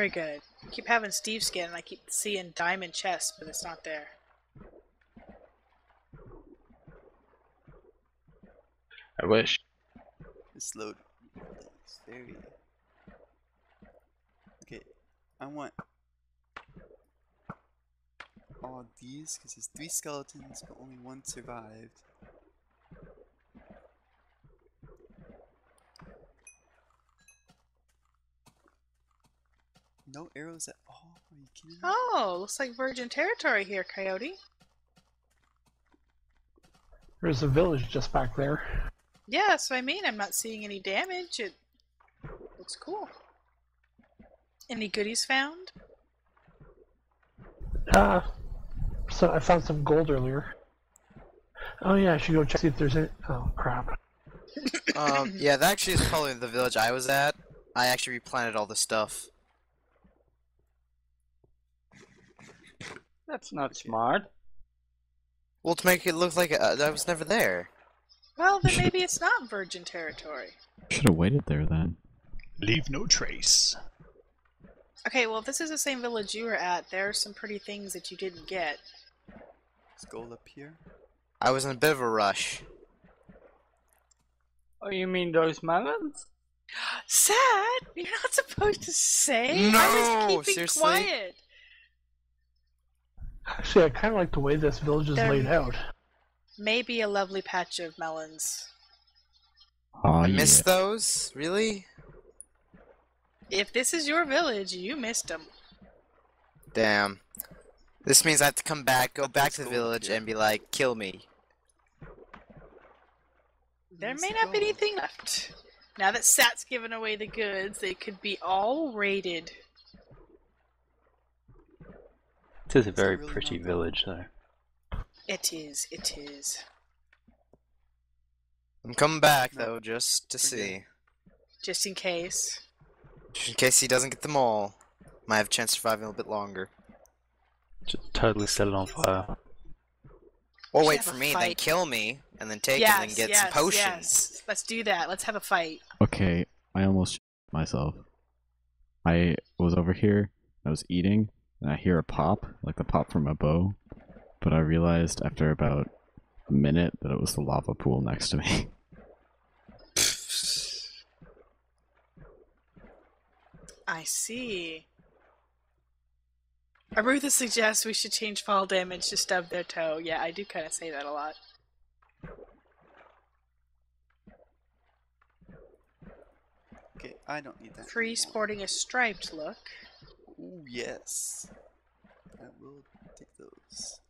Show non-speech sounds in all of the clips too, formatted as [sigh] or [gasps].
Very good. I keep having Steve skin and I keep seeing diamond chest, but it's not there. I wish. This load is very. Okay, I want all these because there's three skeletons, but only one survived. No arrows at all? Are you kidding me? Oh, looks like virgin territory here, Coyote. There's a village just back there. Yeah, that's what I mean. I'm not seeing any damage. It looks cool. Any goodies found? Uh, so I found some gold earlier. Oh yeah, I should go check see if there's any. Oh crap. Um, yeah, that actually is probably the village I was at. I actually replanted all the stuff. That's not smart. Well, to make it look like uh, I was never there. Well, then [laughs] maybe it's not virgin territory. Should have waited there then. Leave no trace. Okay, well, if this is the same village you were at, there are some pretty things that you didn't get. There's gold up here. I was in a bit of a rush. Oh, you mean those melons? [gasps] Sad? You're not supposed to say. I No, was keeping seriously? quiet. Actually, I kind of like the way this village is They're- laid out. Maybe a lovely patch of melons. Oh, I yeah. missed those? Really? If this is your village, you missed them. Damn. This means I have to come back, go back to the village, and be like, kill me. There may not be anything left. Now that Sat's given away the goods, they could be all raided. It is a very really pretty not village, though. It is, it is. I'm coming back, though, just to see. Just in case. Just in case he doesn't get them all. Might have a chance of surviving a little bit longer. Just totally set it on fire. Or wait for a me, then kill me, and then take yes, it and get yes, some potions. yes. Let's do that. Let's have a fight. Okay, I almost myself. I was over here, I was eating, and I hear a pop, like the pop from a bow. But I realized after about a minute that it was the lava pool next to me. [laughs] I see. Arutha suggests we should change fall damage to stub their toe. Yeah, I do kind of say that a lot. Okay, I don't need that. Free sporting a striped look. Ooh, yes. I will take those.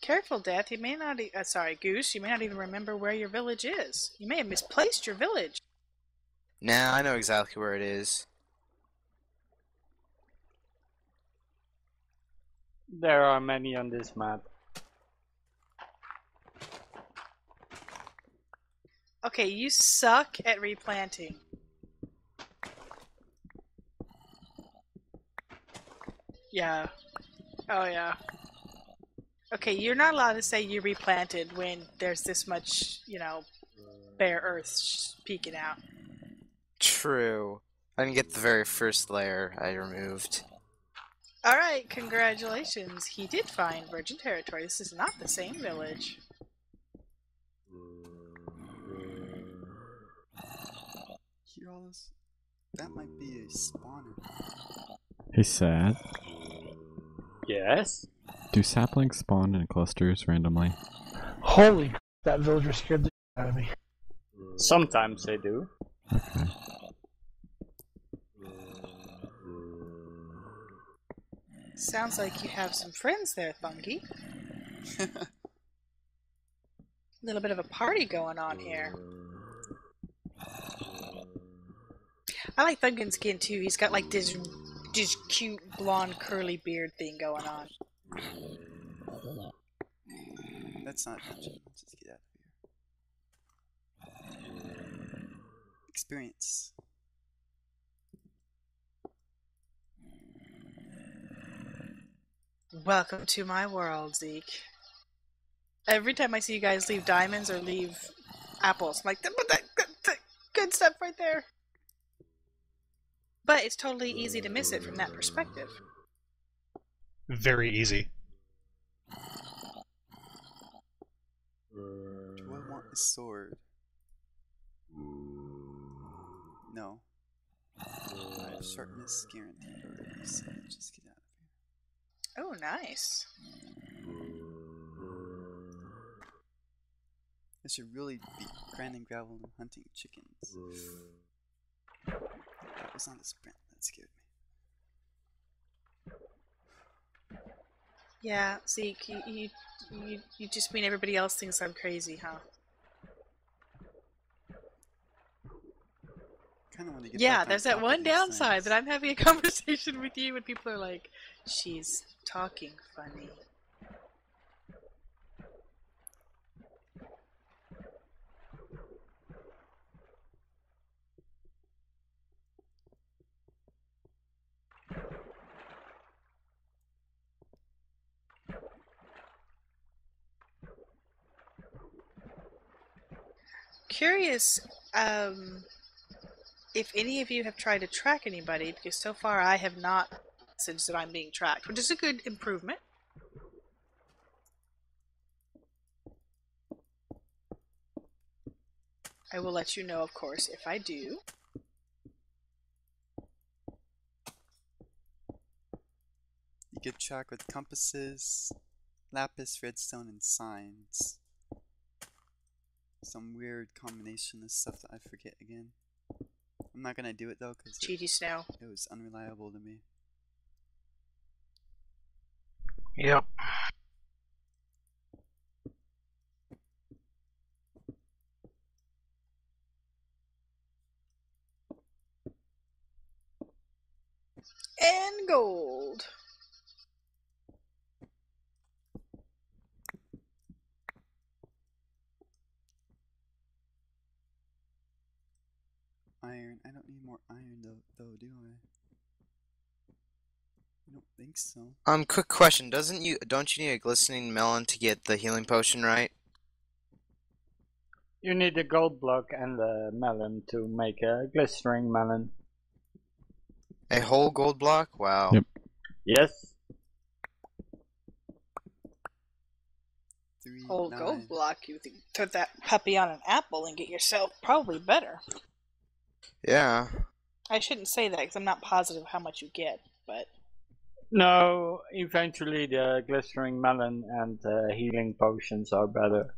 Careful, Death. You may not. E- uh, sorry, Goose. You may not even remember where your village is. You may have misplaced your village. Nah, I know exactly where it is. There are many on this map. Okay, you suck at replanting. Yeah. Oh, yeah. Okay, you're not allowed to say you replanted when there's this much, you know, bare earth peeking out. True. I didn't get the very first layer I removed. Alright, congratulations. He did find virgin territory. This is not the same village. Hear all this? That might be a spawner. hey, sad. Yes? Do saplings spawn in clusters randomly? Holy, c- that villager scared the shit out of me. Sometimes they do. Okay. Sounds like you have some friends there, Funky. [laughs] A little bit of a party going on here. I like Thungon's skin too. He's got like this, this cute blonde curly beard thing going on. That's not dungeon. Let's just get out of here. Experience. Welcome to my world, Zeke. Every time I see you guys leave diamonds or leave apples, I'm like, but that, that, stuff right there. But it's totally easy to miss it from that perspective. Very easy. Do I want a sword? No. Alright, sharpness guaranteed. So just get out of here. Oh, nice. I should really be grinding gravel and hunting chickens. Was not a sprint, that scared me. Yeah, Zeke, you, you, you, you just mean everybody else thinks I'm crazy, huh? To get Yeah, there's that one downside things. that I'm having a [laughs] conversation with you and people are like, she's talking funny. Curious, um, if any of you have tried to track anybody, because so far I have not messaged that I'm being tracked, which is a good improvement. I will let you know, of course, if I do. You get track with compasses, lapis, redstone, and signs. Some weird combination of stuff that I forget again. I'm not gonna do it though, because it, GG Snow. it was unreliable to me. Yep. And gold. Iron. I don't need more iron though, though do I? I don't think so. Um, quick question. Doesn't you don't you need a glistening melon to get the healing potion right? You need a gold block and a melon to make a glistering melon. A whole gold block? Wow. Yep. Yes. Three, Whole nine. gold block, you can put that puppy on an apple and get yourself probably better. Yeah. I shouldn't say that because I'm not positive how much you get, but No, eventually the glistering melon and uh, healing potions are better.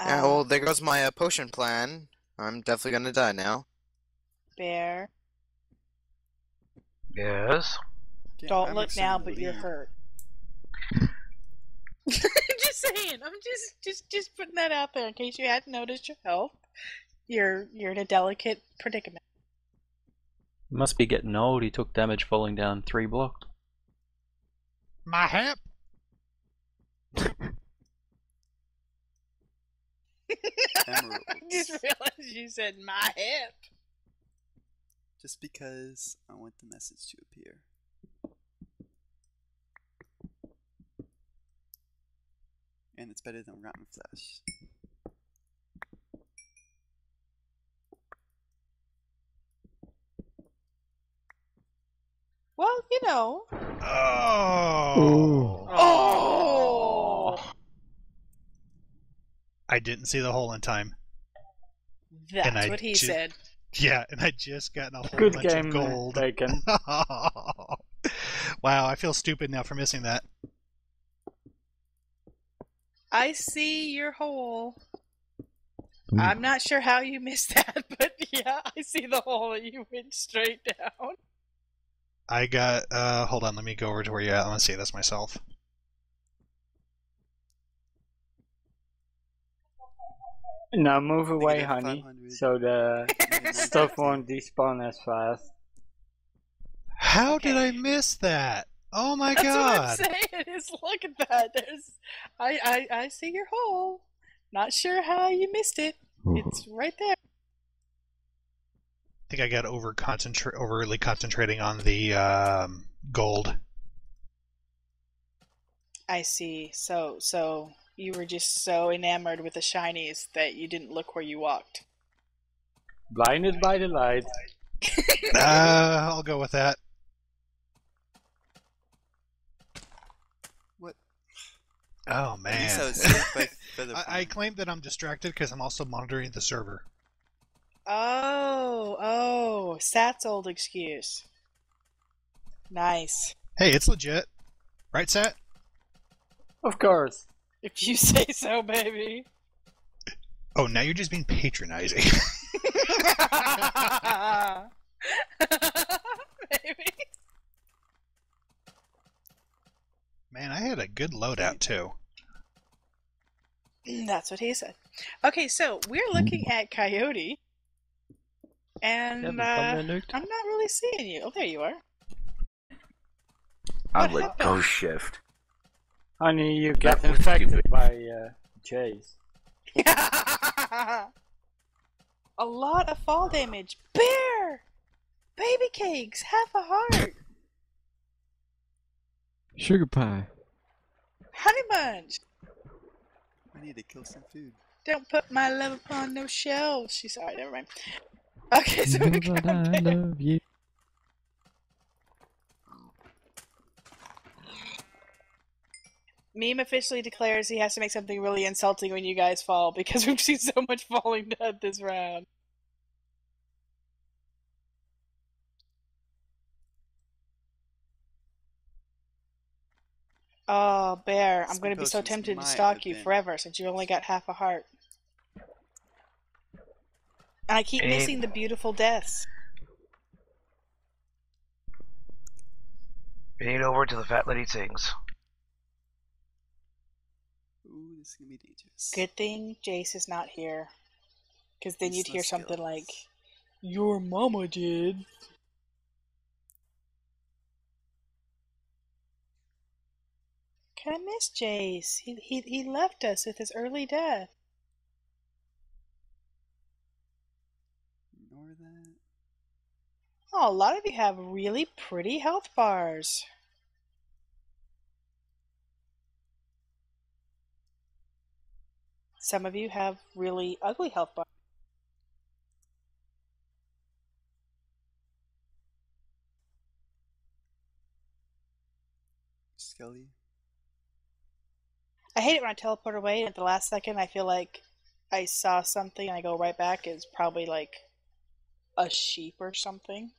Yeah, um, well, there goes my uh, potion plan. I'm definitely gonna die now. bear. Yes. Yeah, Don't look now, gonna but you're leave. hurt. [laughs] [laughs] just saying. I'm just just just putting that out there in case you hadn't noticed your health. You're you're in a delicate predicament. Must be getting old. He took damage falling down three blocks. My hip. Emeralds. [laughs] just realized you said my hip. Just because I want the message to appear. And it's better than rotten flesh. Well, you know. Oh. Oh, I didn't see the hole in time. that's I what he ju- said. Yeah, and I just got a whole Good bunch game, of gold. Bacon. [laughs] wow, I feel stupid now for missing that. I see your hole. Ooh. I'm not sure how you missed [laughs] that, but yeah, I see the hole that you went straight down. I got. uh Hold on, let me go over to where you're at. Let me see this myself. Now move away, honey, so the [laughs] stuff won't despawn as fast. How did I miss that? Oh my That's what I'm god! saying. [laughs] Is look at that. There's, I, I, I see your hole. Not sure how you missed it. It's right there. I think I got over concentrate, overly concentrating on the um, gold. I see. So, so you were just so enamored with the shinies that you didn't look where you walked. Blinded by the light. [laughs] Uh, I'll go with that. What? Oh man. I was saved by [laughs] feather I, I claim that I'm distracted because I'm also monitoring the server. Oh, oh, Sat's old excuse. Nice. Hey, it's legit, right, Sat? Of course. If you say so, baby. Oh, now you're just being patronizing. [laughs] Maybe. Man, I had a good loadout mm. too. That's what he said. Okay, so we're looking at Coyote, and uh, I'm not really seeing you. Oh, there you are. I'm What like happened? ghost shift. Honey, you get That infected stupid. by uh, Jace. [laughs] a lot of fall damage. Bear! Baby cakes, half a heart. Sugar pie. Honey bunch. I need to kill some food. Don't put my love upon no shelves. She's sorry, never mind. Okay, so we Know got I Bear. love you. Meme officially declares he has to make something really insulting when you guys fall because [laughs] we've seen so much falling dead this round. Oh, Bear, I'm Some going to be so tempted to stalk have you forever since you only got half a heart. And I keep Ain't- missing the beautiful deaths. We need over to the fat lady sings. Ooh, this is gonna be dangerous. Good thing Jace is not here. Because then He's you'd hear something skills. like, Your mama did. Kinda miss Jace. He, he, he left us with his early death. Ignore that. Oh, a lot of you have really pretty health bars. Some of you have really ugly health bars. Skelly. I hate it when I teleport away and at the last second I feel like I saw something and I go right back. It's probably like a sheep or something.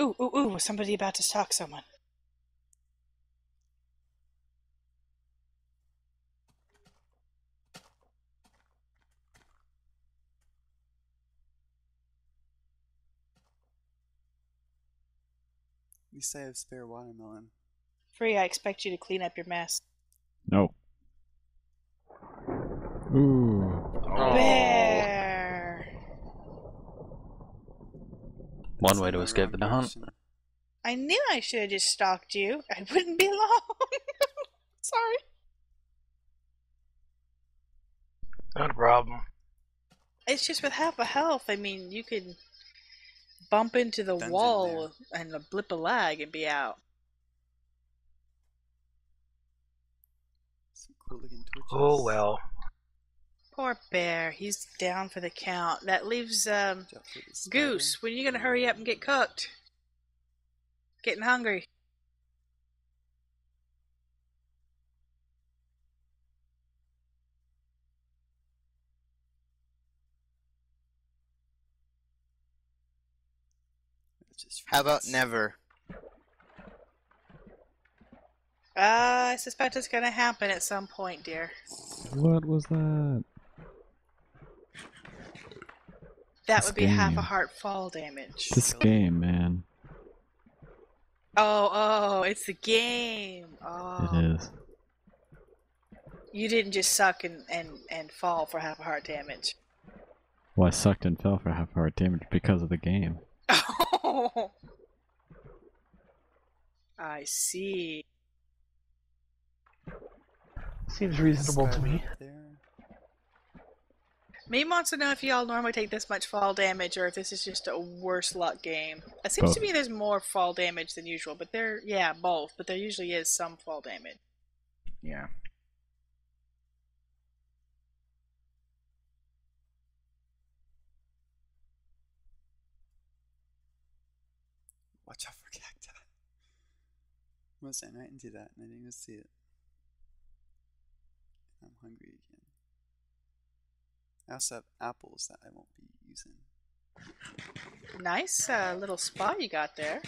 Ooh, ooh, ooh, was somebody about to stalk someone? At least I have spare watermelon. Free, I expect you to clean up your mess. No. Ooh. Oh. Bear! One way to escape the hunt. I knew I should have just stalked you. I wouldn't be long. [laughs] Sorry. Not a problem. It's just with half a health. I mean, you could bump into the Dungeon wall and a blip a lag and be out. Some cool looking torches. Oh well. Poor bear. He's down for the count. That leaves um, Watch out for the spider. Goose. When are you gonna hurry up and get cooked? Getting hungry. How about never? Uh, I suspect it's gonna happen at some point, dear. What was that? That This would be half a heart fall damage. This game, man. Oh, oh, it's the game. Oh, It is. you didn't just suck and, and, and fall for half a heart damage. Well, I sucked and fell for half a heart damage because of the game. Oh, [laughs] I see. Seems reasonable to me. there. Me wants to know if y'all normally take this much fall damage or if this is just a worse luck game. It seems both. to me there's more fall damage than usual, but there, yeah, both, but there usually is some fall damage. Yeah. Watch out for cacti. Was at night and that, and I didn't even see it. I'm hungry again. I also have apples that I won't be using. Nice uh, little spot you got there.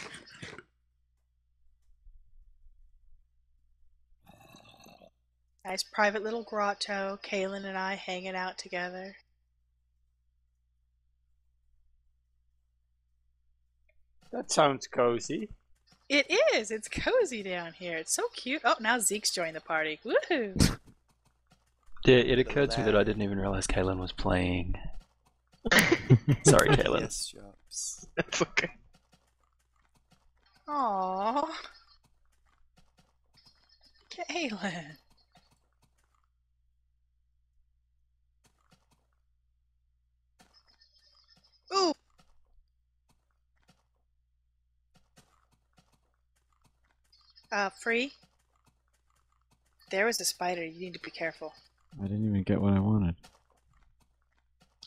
Nice private little grotto. Kalen and I hanging out together. That sounds cozy. It is. It's cozy down here. It's so cute. Oh, now Zeke's joined the party. Woohoo! Yeah, it occurred to me that I didn't even realize Kalen was playing. [laughs] Sorry, Kalen. Yes, drops. That's okay. Aww. Kalen. Ooh. Uh, free. There was a spider. You need to be careful. I didn't even get what I wanted.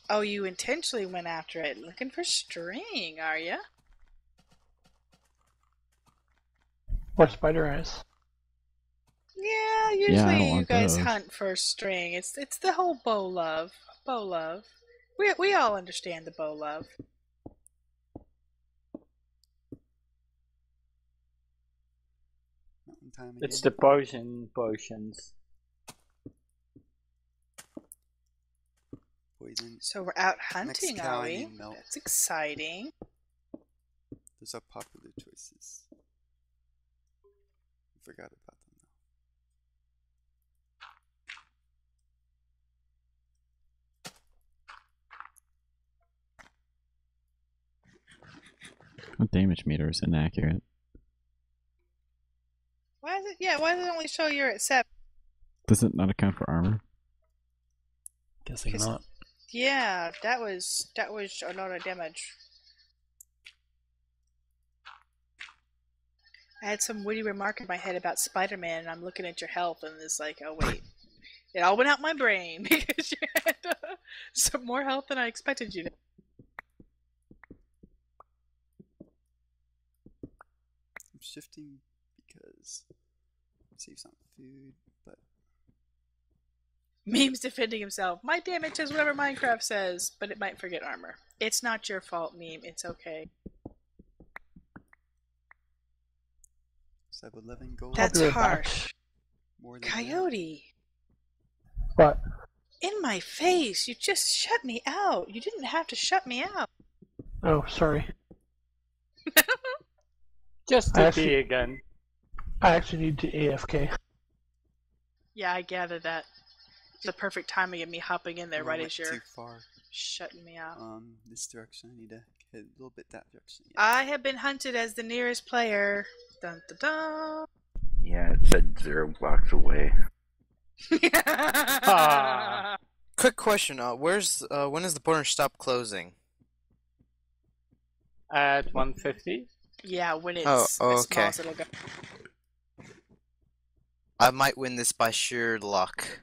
Oh, you intentionally went after it. Looking for string, are you? Or spider eyes. Yeah, usually you guys those. hunt for string. It's it's the whole bow love. Bow love. We we all understand the bow love. Mountain time again. It's the potion potions. Poison. So we're out hunting, are we? milk. That's exciting. Those are popular choices. I forgot about them though. My damage meter is inaccurate. Why is it? Yeah, why does it only show you're at seven? Does it not account for armor? Guessing Because- not. Yeah, that was that was a lot of damage. I had some witty remark in my head about Spider-Man, and I'm looking at your health, and it's like, oh wait, it all went out my brain [laughs] because you had uh, some more health than I expected you to. I'm shifting because save some food, Memes defending himself. My damage is whatever Minecraft says, but it might forget armor. It's not your fault, meme. It's okay. so I have 11 gold. That's be right back. harsh. more than that. Coyote. But In my face! You just shut me out! You didn't have to shut me out! oh, sorry. [laughs] Just I to actually- be again. I actually need to AFK. Yeah, I gather that. The perfect timing of me hopping in there Oh, right as you're too far. shutting me out. Um, this direction. I need to head a little bit that direction. Yeah. I have been hunted as the nearest player. Dun dun dun. Yeah, it said zero blocks away. [laughs] Ah. Quick question: uh, Where's uh, when is the border stop closing? At 150. Yeah, when it's Oh, as okay. small as it'll go. I might win this by sheer luck.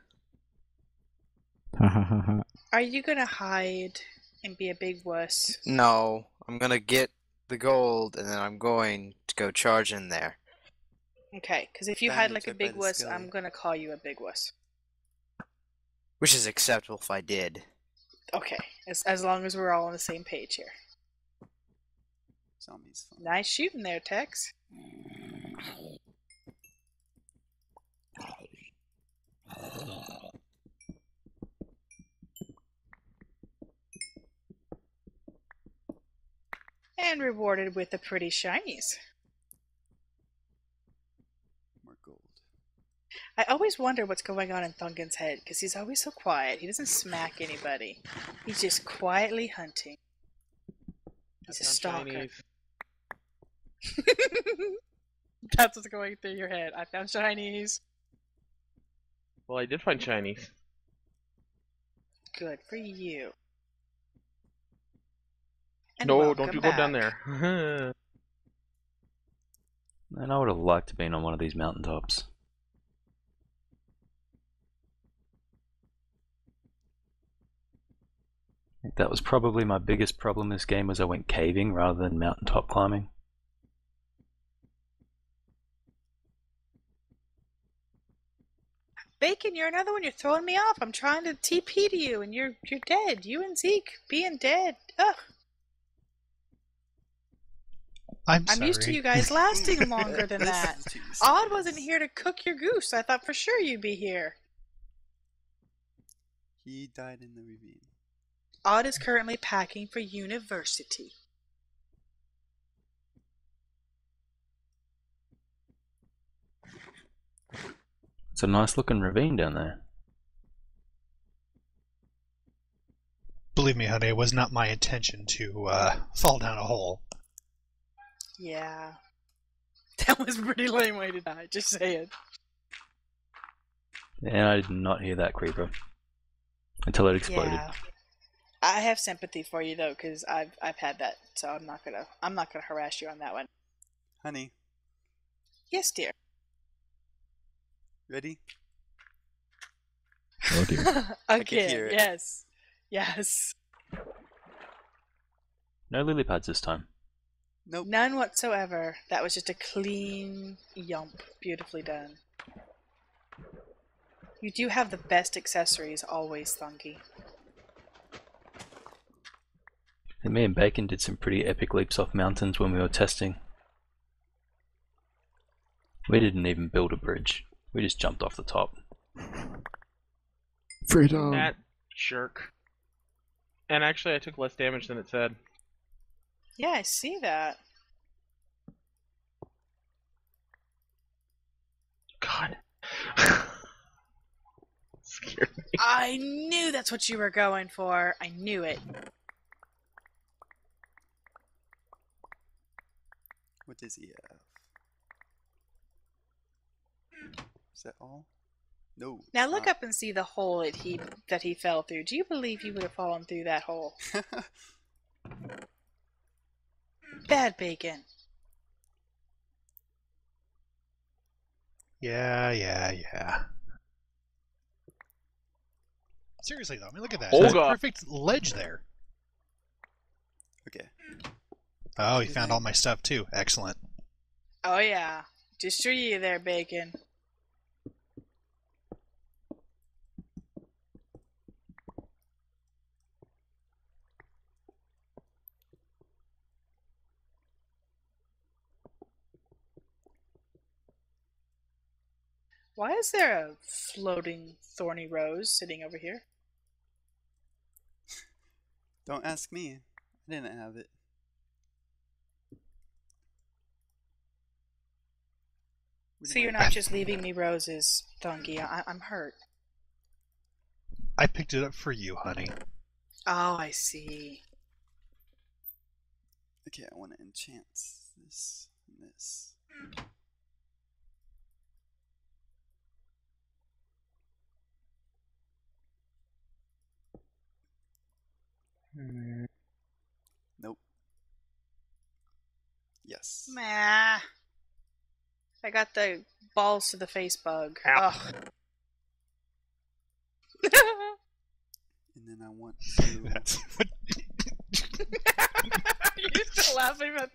Are you gonna hide and be a big wuss? No, I'm gonna get the gold, and then I'm going to go charge in there. Okay, because if you hide like a big wuss, skelly. I'm gonna call you a big wuss. Which is acceptable if I did. Okay, as as long as we're all on the same page here. Zombies fun. Nice shooting there, Tex. [laughs] And rewarded with the pretty shinies. More gold. I always wonder what's going on in Thungon's head because he's always so quiet. He doesn't smack anybody. He's just quietly hunting. He's a stalker. [laughs] That's what's going through your head. I found shinies. Well, I did find Chinese. Good for you. And no, don't you back. go down there. [laughs] Man, I would have liked to been on one of these mountaintops. I think that was probably my biggest problem this game was I went caving rather than mountaintop climbing. Bacon, you're another one. You're throwing me off. I'm trying to TP to you, and you're you're dead. You and Zeke being dead. Ugh. I'm, I'm used to you guys [laughs] lasting longer than that. Listen to you, Odd wasn't here to cook your goose. I thought for sure you'd be here. He died in the ravine. Odd is currently packing for university. It's a nice looking ravine down there. Believe me, honey, it was not my intention to uh, fall down a hole. Yeah. [laughs] That was a pretty lame way to die, just saying. And I did not hear that creeper until it exploded. Yeah. I have sympathy for you though, because I've I've had that, so I'm not gonna I'm not gonna harass you on that one. Honey, Yes, dear. ready? Oh dear. [laughs] can Again, hear it. yes, yes. No lily pads this time. Nope. None whatsoever. That was just a clean yump, beautifully done. You do have the best accessories always, Thunky. And me and Bacon did some pretty epic leaps off mountains when we were testing. We didn't even build a bridge. We just jumped off the top. Freedom. That jerk. And actually, I took less damage than it said. Yeah, I see that. God. [laughs] Scared me. I knew that's what you were going for. I knew it. What does he have? Is that all? No. Now look not. up and see the hole that he that he fell through. Do you believe he would have fallen through that hole? [laughs] Bad bacon. Yeah, yeah, yeah. Seriously though, I mean, look at that. Oh, There's a God. perfect ledge there. okay. Oh, he found all my stuff too. Excellent. Oh yeah, just for you there, bacon. Why is there a floating thorny rose sitting over here? Don't ask me. I didn't have it. So you're not just leaving me roses, Thungy. I- I'm hurt. I picked it up for you, honey. Oh, I see. Okay, I want to enchant this and this. Nope. Yes. Meh. I got the balls to the face bug. Ow. Ugh. And then I want [laughs] to. [laughs] That's what [laughs] You're still laughing about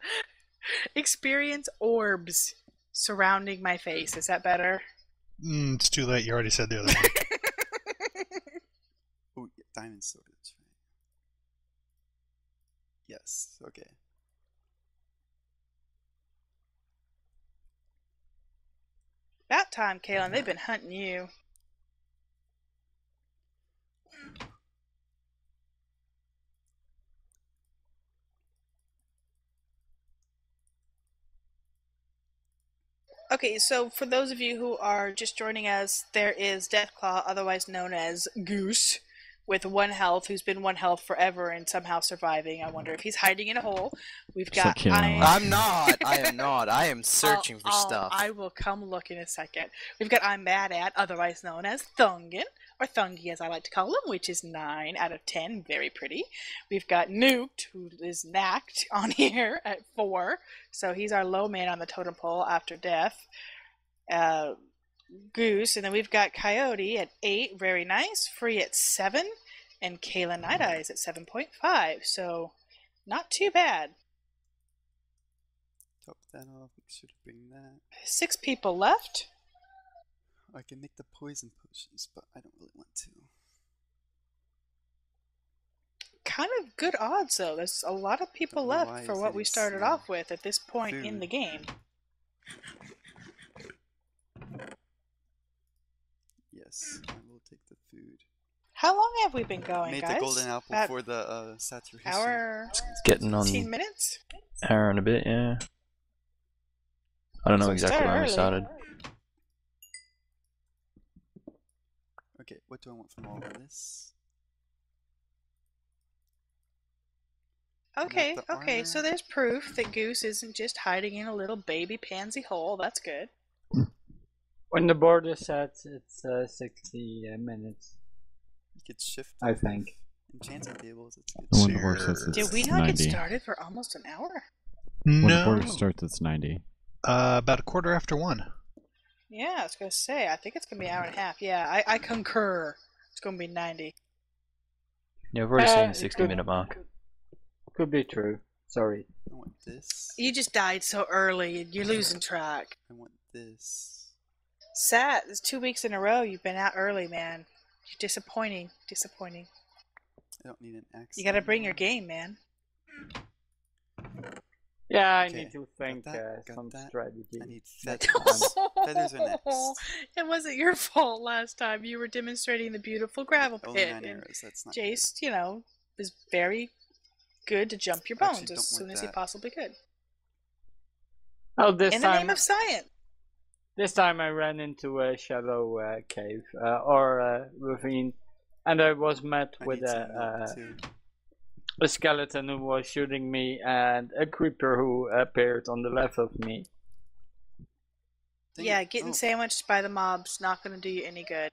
experience orbs surrounding my face. Is that better? Mm, it's too late. You already said the other one. Oh, yeah, diamond sword. Yes. Okay. About time, Kalen. They've been hunting you. Okay, so for those of you who are just joining us, there is Deathclaw, otherwise known as Goose, with one health, who's been one health forever and somehow surviving. I wonder if he's hiding in a hole. We've Just like got Kalen Iron- last I'm not. I am [laughs] not. I am searching for I'll- I'll- stuff. I will come look in a second. We've got I'm Mad at, otherwise known as Thungon, or Thungy as I like to call him, which is 9 out of 10. Very pretty. We've got Nuked, who is knacked [laughs] on here at 4. So he's our low man on the totem pole after death. Uh, Goose, and then we've got Coyote at 8. Very nice. Free at 7. And Kalen Night Eyes at 7.5. So not too bad. Top that off. Make sure to bring that. Six people left. I can make the poison potions, but I don't really want to. Kind of good odds though. There's a lot of people left for what we started off with at this point in the game. Yes, I will take the food. How long have we been going, Made guys? the golden apple About for the uh, saturation. hour, Getting on 15 minutes. hour and a bit, yeah. I don't know So exactly start when we early. started. Okay, what do I want from all of this? Okay, the okay. So there's proof that Goose isn't just hiding in a little baby pansy hole. That's good. When the board is set, it's uh, 60 uh, minutes, You could shift I think. enchanting tables. It's good. And when So the board sets, you're- it's Did we not 90. get started for almost an hour? When the No. board starts, it's 90. Uh, about a quarter after one. Yeah, I was gonna say. I think it's gonna be an hour and a half. Yeah, I, I concur. It's gonna be ninety. Yeah, we've already Uh, seen the 60 could- minute mark. Could be true. Sorry. I want this. You just died so early. You're losing track. I want this. Sad. It's two weeks in a row. You've been out early, man. You're disappointing. Disappointing. I don't need an axe. You gotta bring your game, man. Yeah, I Okay, need to got think that, uh, got some that. strategy. I need [laughs] feathers. Feathers are next. [laughs] It wasn't your fault last time. You were demonstrating the beautiful gravel Only pit, nine and arrows. That's not. Jace, you know, was very good to jump your bones don't as soon as he possibly could. Oh, this In the time, name of science. This time I ran into a shallow uh, cave uh, or uh, ravine, and I was met I with a, uh, a skeleton who was shooting me and a creeper who appeared on the left of me. Dang yeah, it. getting Oh, sandwiched by the mobs not going to do you any good.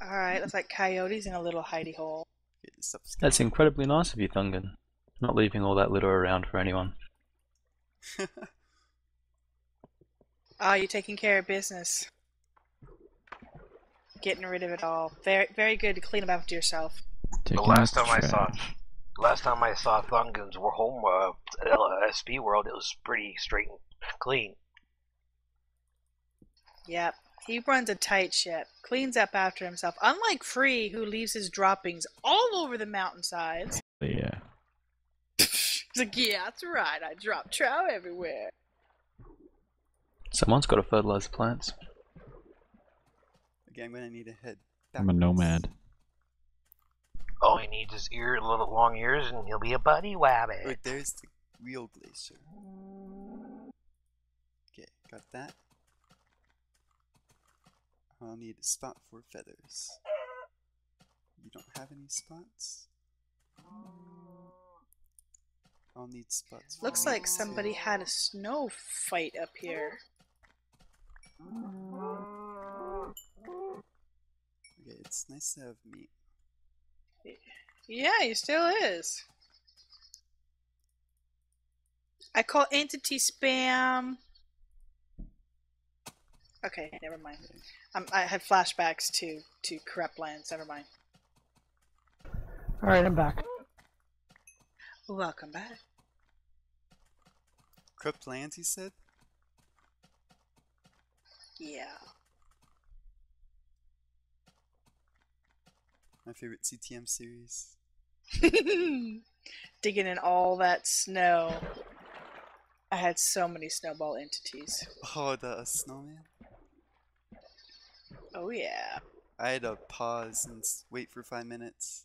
Alright, looks like Coyote's in a little hidey hole. Get this up. That's incredibly nice of you, Thungon. Not leaving all that litter around for anyone. [laughs] Ah, you're taking care of business. Getting rid of it all. Very, very good to clean up after yourself. Taking The last out time I saw, trash. last time I saw Thungon's were home uh, SB world, it was pretty straight and clean. Yep. He runs a tight ship, cleans up after himself. Unlike Free, who leaves his droppings all over the mountainsides. Yeah. He's like, yeah, that's right. I drop trout everywhere. Someone's got to fertilize the plants. Okay, I'm gonna need a head. I'm a nomad. All he needs is ear, a little long ears, and he'll be a buddy wabbit. Wait, there's the real glacier. Okay, got that. I'll need a spot for feathers. You don't have any spots? I'll need spots. Looks like meat, somebody too. had a snow fight up here. Okay, it's nice to have meat. Yeah, he still is. I call entity spam. Okay, never mind. Um, I had flashbacks to to corrupt lands. Never mind. Alright, I'm back. Welcome back. Corrupt lands, he said? Yeah. My favorite CTM series. [laughs] Digging in all that snow. I had so many snowball entities. Oh, the uh, snowman? Oh yeah. I had to pause and wait for five minutes.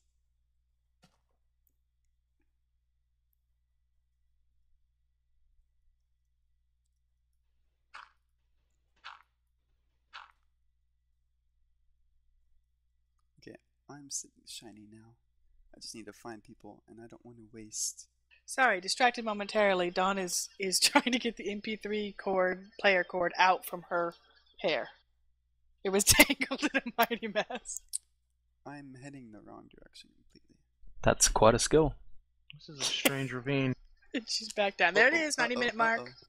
Okay, I'm sitting shiny now. I just need to find people, and I don't want to waste. Sorry, distracted momentarily. Dawn is is [laughs] trying to get the MP3 cord, player cord, out from her hair. It was [laughs] tangled in a mighty mess. I'm heading the wrong direction completely. That's quite a skill. This is a strange ravine. And [laughs] she's back down. There it Uh-oh, is, 90 uh-oh, minute mark. uh-oh.